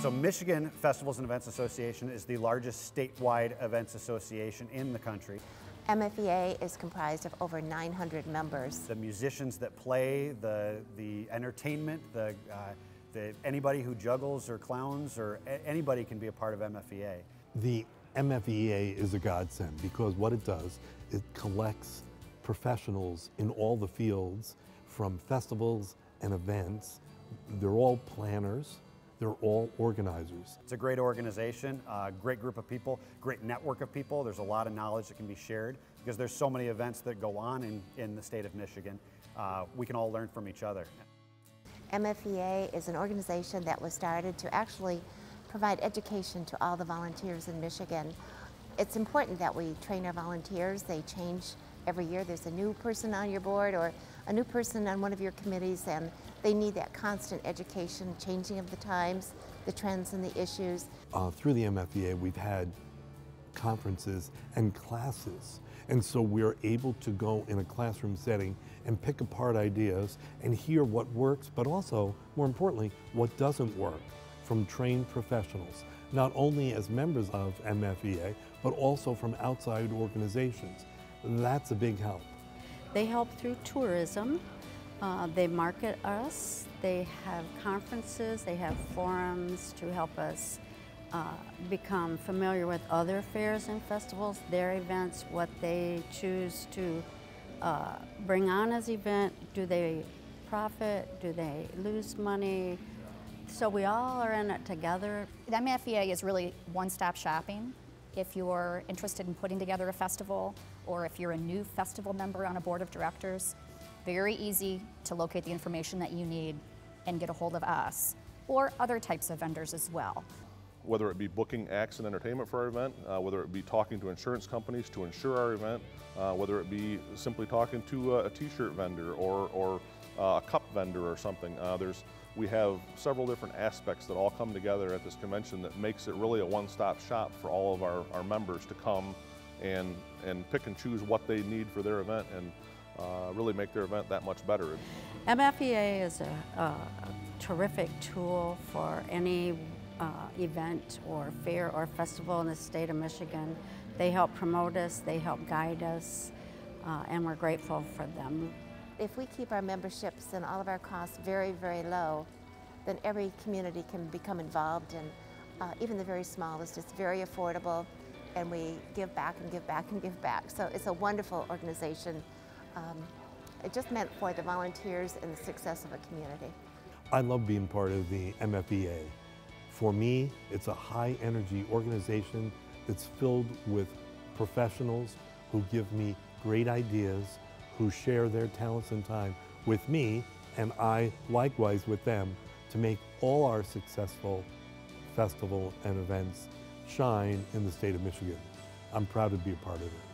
So Michigan Festivals and Events Association is the largest statewide events association in the country. MFEA is comprised of over 900 members. The musicians that play, the, the entertainment, the, uh, the, anybody who juggles or clowns or anybody can be a part of MFEA. The MFEA is a godsend because what it does, it collects professionals in all the fields from festivals and events. They're all planners, they're all organizers. It's a great organization, a great group of people, great network of people. There's a lot of knowledge that can be shared because there's so many events that go on in, in the state of Michigan. Uh, we can all learn from each other. MFEA is an organization that was started to actually provide education to all the volunteers in Michigan. It's important that we train our volunteers. They change every year. There's a new person on your board or a new person on one of your committees and they need that constant education, changing of the times, the trends and the issues. Uh, through the MFEA, we've had conferences and classes. And so we're able to go in a classroom setting and pick apart ideas and hear what works, but also, more importantly, what doesn't work from trained professionals, not only as members of MFEA, but also from outside organizations. That's a big help. They help through tourism. Uh, they market us. They have conferences. They have forums to help us uh, become familiar with other fairs and festivals, their events, what they choose to uh, bring on as event. Do they profit? Do they lose money? So we all are in it together. The is really one-stop shopping. If you're interested in putting together a festival, or if you're a new festival member on a board of directors, very easy to locate the information that you need and get a hold of us, or other types of vendors as well. Whether it be booking acts and entertainment for our event, uh, whether it be talking to insurance companies to insure our event, uh, whether it be simply talking to a, a t-shirt vendor or, or uh, a cup vendor or something. Uh, there's, we have several different aspects that all come together at this convention that makes it really a one-stop shop for all of our, our members to come and, and pick and choose what they need for their event and uh, really make their event that much better. MFEA is a, a terrific tool for any uh, event or fair or festival in the state of Michigan. They help promote us, they help guide us, uh, and we're grateful for them. If we keep our memberships and all of our costs very, very low, then every community can become involved and uh, even the very smallest. It's very affordable and we give back and give back and give back. So it's a wonderful organization. Um, it just meant for the volunteers and the success of a community. I love being part of the MFEA. For me, it's a high energy organization that's filled with professionals who give me great ideas, who share their talents and time with me, and I likewise with them to make all our successful festival and events shine in the state of Michigan. I'm proud to be a part of it.